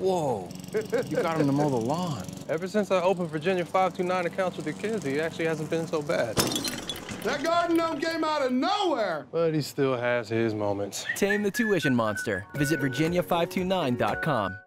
Whoa, you got him to mow the lawn. Ever since I opened Virginia 529 accounts with the kids, he actually hasn't been so bad. That garden gnome came out of nowhere. But he still has his moments. Tame the tuition monster. Visit virginia529.com.